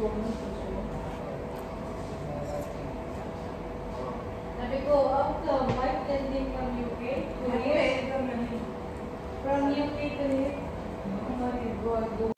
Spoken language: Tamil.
Now we go up the white landing from UK to here. From UK to here.